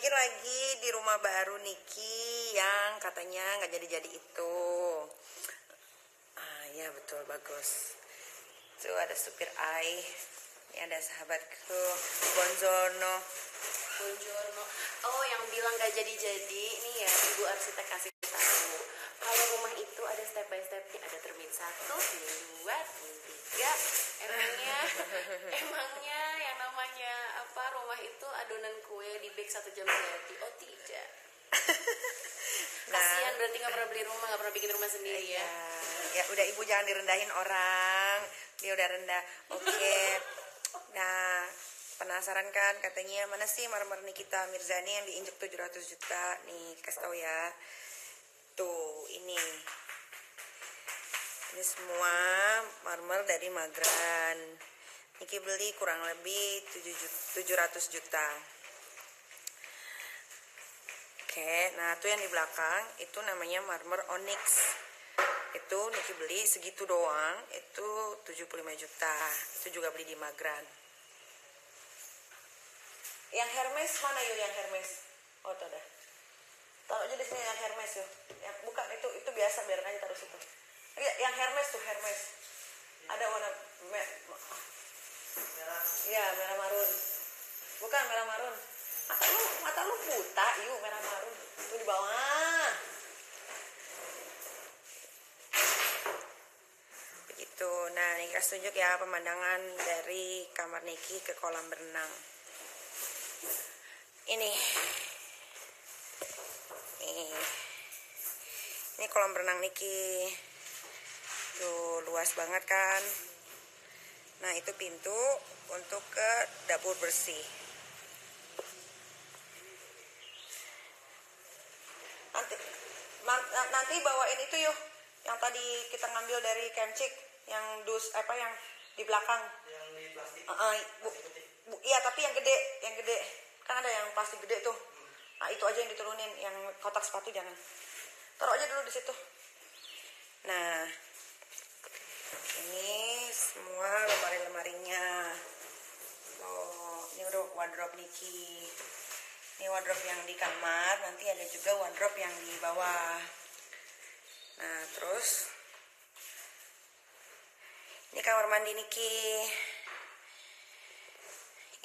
Niki lagi di rumah baru Niki yang katanya nggak jadi-jadi itu. Ah ya betul bagus. Tuh ada supir Ai. Ini ada sahabatku Bonzono. Buongiorno. Oh, yang bilang gak jadi-jadi, ini ya Ibu arsitek kasih tahu. Kalau rumah itu ada step by stepnya, satu, dua, tiga. Emangnya, emangnya yang namanya apa rumah itu adonan kue di bake satu jam jadi? Oh tidak. Kasihan berarti nggak pernah beli rumah, nggak pernah bikin rumah sendiri ya. Ya, ya udah ibu jangan direndahin orang. Dia udah rendah. Oke. Nah, penasaran kan katanya mana sih marmer Nikita Mirzani yang diinjek 700 juta? Nih, kasih tahu ya. Tuh, ini. Ini semua marmer dari Magran. Niki beli kurang lebih 7 ju- 700 juta. Oke, nah tuh yang di belakang itu namanya marmer onyx. Itu Niki beli segitu doang, itu 75 juta. Itu juga beli di Magran. Yang Hermes mana yuk yang Hermes? Oh, tuh ada. Taruh aja di sini yang Hermes yuk. Yang bukan itu itu biasa biarin aja taruh situ. Iya, yang Hermes tuh Hermes. Ada warna me- Iya, merah marun. Bukan merah marun. Mata lu, mata lu buta, yuk merah marun. Tuh di bawah. Begitu. Nah, ini kasih tunjuk ya pemandangan dari kamar Niki ke kolam berenang. Ini. Ini. Ini kolam renang Niki. Tuh luas banget kan. Nah, itu pintu untuk ke dapur bersih. Nanti nanti bawain itu yuk yang tadi kita ngambil dari Kemcik yang dus apa yang di belakang. yang di plastik Uh, uh, bu, bu, iya tapi yang gede, yang gede kan ada yang plastik gede tuh. Nah itu aja yang diturunin, yang kotak sepatu jangan. Taruh aja dulu di situ. Nah ini semua lemari-lemarinya. Oh ini udah wardrobe Niki. Ini wardrobe yang di kamar, nanti ada juga wardrobe yang di bawah. Nah terus ini kamar mandi Niki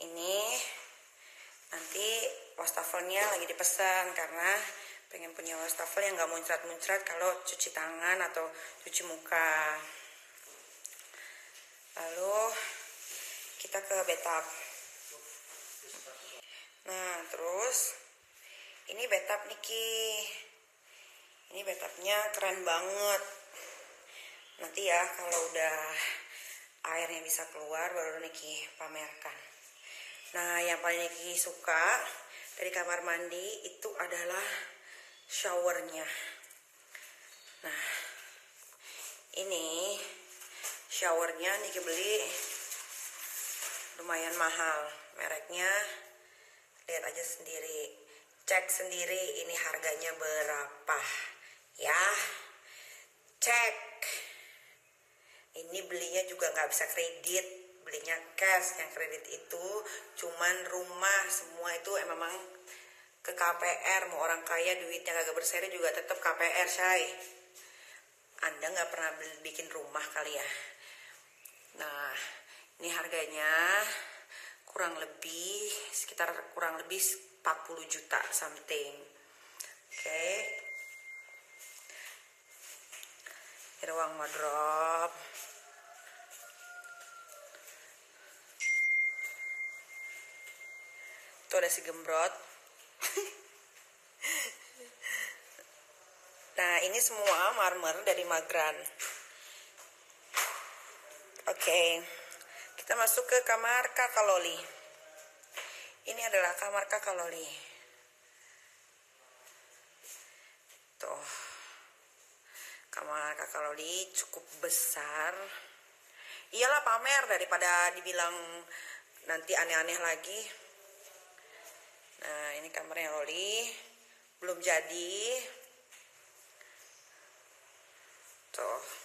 ini nanti wastafelnya lagi dipesan karena pengen punya wastafel yang nggak muncrat-muncrat kalau cuci tangan atau cuci muka lalu kita ke bathtub. Nah terus ini bathtub Niki ini bathtubnya keren banget. Nanti ya kalau udah airnya bisa keluar baru Niki pamerkan. Nah, yang paling Niki suka dari kamar mandi itu adalah showernya. Nah, ini showernya Niki beli lumayan mahal. Mereknya lihat aja sendiri. Cek sendiri ini harganya berapa. Ya, cek. Ini belinya juga nggak bisa kredit belinya cash yang kredit itu cuman rumah semua itu emang ke KPR mau orang kaya duitnya kagak berseri juga tetap KPR say anda nggak pernah bikin rumah kali ya nah ini harganya kurang lebih sekitar kurang lebih 40 juta something oke Ini ruang wardrobe Tuh ada si gembrot. nah, ini semua marmer dari Magran. Oke. Kita masuk ke kamar Kakak Loli. Ini adalah kamar Kakak Loli. Tuh. Kamar Kakak Loli cukup besar. Iyalah pamer daripada dibilang nanti aneh-aneh lagi. Nah, ini kamarnya Loli. Belum jadi. Tuh.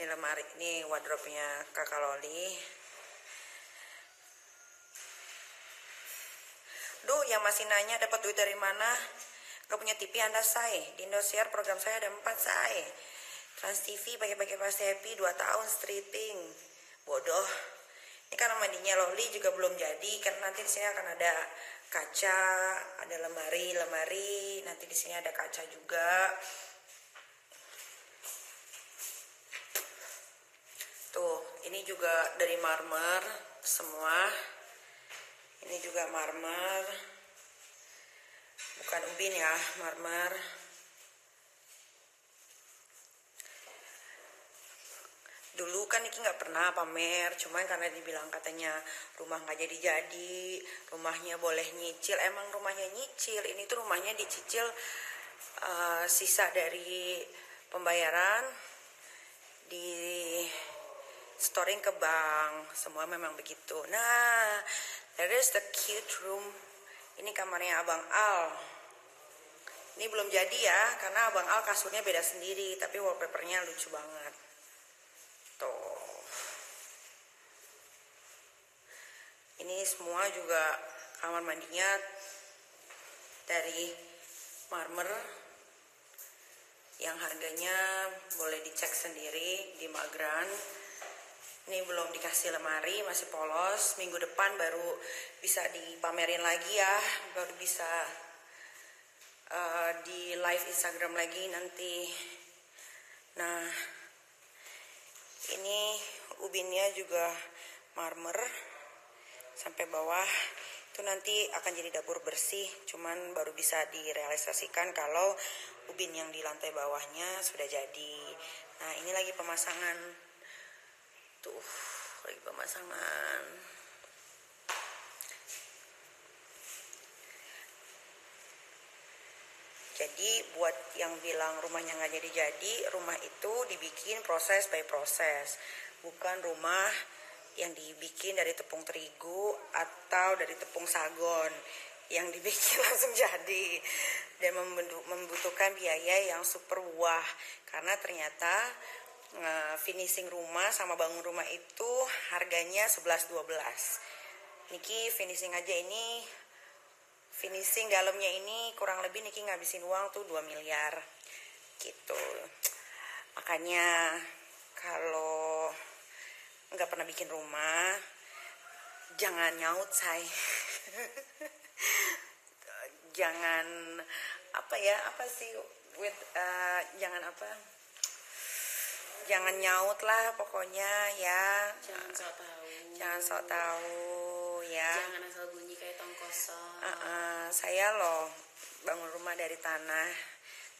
Ini lemari ini wardrobe-nya kakak Loli Duh, yang masih nanya dapat duit dari mana? Gak punya TV Anda saya. Di Indosiar program saya ada empat saya. Trans TV pakai-pakai pasti happy 2 tahun stripping. Bodoh. Ini kan mandinya Loli juga belum jadi karena nanti di sini akan ada kaca, ada lemari, lemari. Nanti di sini ada kaca juga. Ini juga dari marmer semua. Ini juga marmer. Bukan ubin ya marmer. Dulu kan Niki nggak pernah pamer cuman karena dibilang katanya rumah nggak jadi jadi rumahnya boleh nyicil. Emang rumahnya nyicil ini tuh rumahnya dicicil uh, sisa dari pembayaran di storing ke bank semua memang begitu nah There is the cute room. Ini kamarnya Abang Al. Ini belum jadi ya, karena Abang Al kasurnya beda sendiri, tapi wallpapernya lucu banget. Tuh. Ini semua juga kamar mandinya dari marmer yang harganya boleh dicek sendiri di Magran ini belum dikasih lemari masih polos. Minggu depan baru bisa dipamerin lagi ya. Baru bisa uh, di live Instagram lagi nanti. Nah ini ubinnya juga marmer sampai bawah. Itu nanti akan jadi dapur bersih cuman baru bisa direalisasikan kalau ubin yang di lantai bawahnya sudah jadi. Nah ini lagi pemasangan tuh lagi pemasangan. Jadi buat yang bilang rumahnya nggak jadi-jadi rumah itu dibikin proses by proses. Bukan rumah yang dibikin dari tepung terigu atau dari tepung sagon yang dibikin langsung jadi. Dan membutuhkan biaya yang super wah. Karena ternyata finishing rumah sama bangun rumah itu harganya 11-12 Niki finishing aja ini finishing dalamnya ini kurang lebih Niki ngabisin uang tuh 2 miliar. Gitu. Makanya kalau nggak pernah bikin rumah jangan nyaut say. Jangan apa ya apa sih with uh, jangan apa jangan nyaut lah pokoknya ya. Jangan sok tahu. jangan sok tahu ya. Jangan asal bunyi kayak tong kosong. Uh -uh, saya loh bangun rumah dari tanah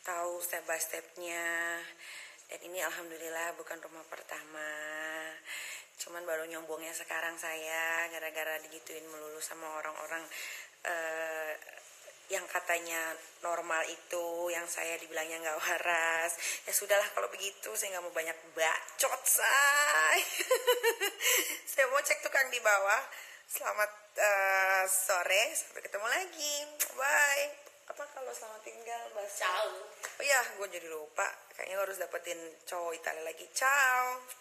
tahu step by stepnya. Dan ini alhamdulillah bukan rumah pertama. Cuman baru nyombongnya sekarang saya gara-gara digituin melulu sama orang-orang uh, yang katanya normal itu yang saya dibilangnya nggak waras ya sudahlah kalau begitu saya nggak mau banyak bacot say. Saya mau cek tukang di bawah. Selamat uh, sore sampai ketemu lagi. Bye. Apa kalau selamat tinggal bahasa ciao. Oh ya gue jadi lupa. Kayaknya harus dapetin cowok Italia lagi. Ciao